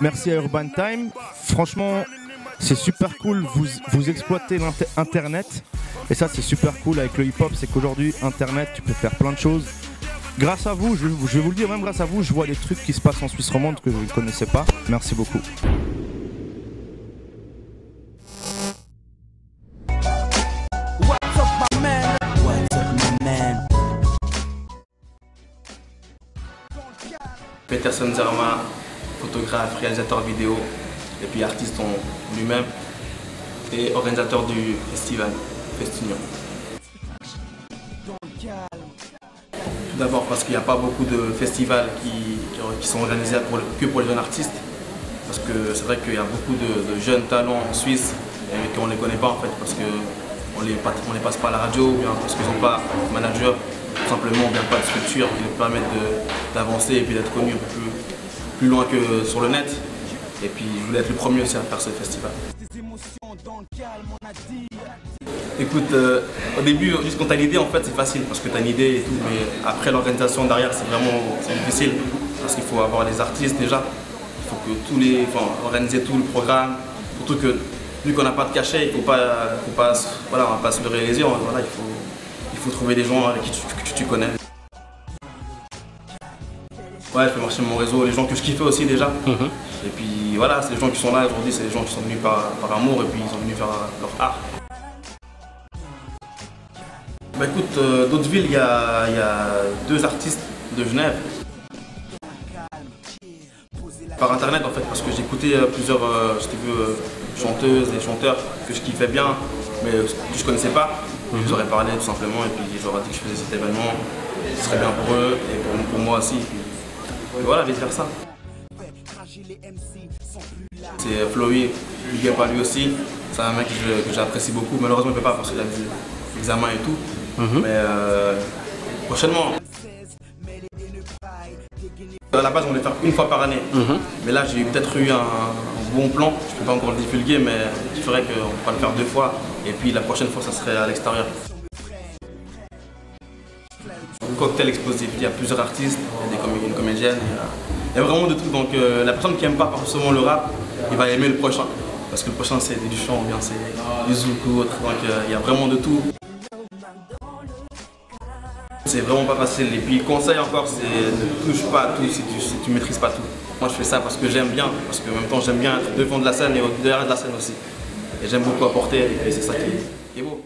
merci à Urban Time. Franchement, c'est super cool. Vous, vous exploitez l'internet. Et ça, c'est super cool avec le hip-hop. C'est qu'aujourd'hui, internet, tu peux faire plein de choses. Grâce à vous, je, je, vais vous le dire, même grâce à vous, je vois des trucs qui se passent en Suisse romande que je ne connaissais pas. Merci beaucoup. Peterson Zerma, photographe, réalisateur vidéo et puis artiste en lui-même et organisateur du festival Festunion. Tout d'abord parce qu'il n'y a pas beaucoup de festivals qui, sont organisés que pour les jeunes artistes. Parce que c'est vrai qu'il y a beaucoup de, jeunes talents en Suisse et qu'on ne les connaît pas en fait parce qu'on les, les passe pas à la radio ou bien parce qu'ils n'ont pas de manager tout simplement bien pas de structure qui leur permettent d'avancer et puis d'être connus un peu plus, plus loin que sur le net. Et puis je voulais être le premier aussi à faire ce festival. Écoute, euh, au début, juste quand tu as une idée, en fait, c'est facile parce que tu as une idée et tout, mais après l'organisation derrière, c'est vraiment difficile parce qu'il faut avoir les artistes déjà, il faut que tous les, enfin, organiser tout le programme, surtout que vu qu'on n'a pas de cachet, il faut pas, faut pas, voilà, on va se le réaliser, voilà, il faut, il faut trouver des gens avec qui tu, connais. Ouais, je fais marcher mon réseau, les gens que je kiffe aussi déjà. Mhm. Et puis voilà, c'est les gens qui sont là aujourd'hui, c'est les gens qui sont venus par, par amour et puis ils sont venus faire leur art. Bah écoute, euh, d'autres villes, il y, a, deux artistes de Genève. Par internet en fait, parce que j'ai écouté euh, plusieurs euh, chanteuses et chanteurs que je kiffais bien, mais que je connaissais pas. Je leur ai parlé tout simplement et puis je leur ai dit que je faisais cet événement. Ce serait bien pour eux et pour, moi aussi. Et voilà, vice ça. C'est Flowy, big pas lui aussi. C'est un mec que j'apprécie beaucoup. Malheureusement, il ne peut pas parce qu'il a des examens et tout. Mhm. Mais euh, prochainement. À la base, on voulait faire une fois par année. Mhm. Mais là, j'ai peut-être eu un, bon plan. Je ne peux pas encore le divulguer, mais il ferait qu'on pourra le faire deux fois. Et puis la prochaine fois, ça serait à l'extérieur. Cocktail explosif, il y a plusieurs artistes, il y a des comédiennes, il y, a, vraiment de tout. Donc euh, la personne qui n'aime pas forcément le rap, il va aimer le prochain. Parce que le prochain c'est du chant, bien c'est du zouk ou autre. Donc euh, il y a vraiment de tout. C'est vraiment pas facile. Et puis conseil encore, c'est ne touche pas à tout si tu, ne maîtrises pas tout. Moi je fais ça parce que j'aime bien, parce qu'en même temps j'aime bien être devant de la scène et derrière de la scène aussi. Et j'aime beaucoup apporter et c'est ça qui est beau.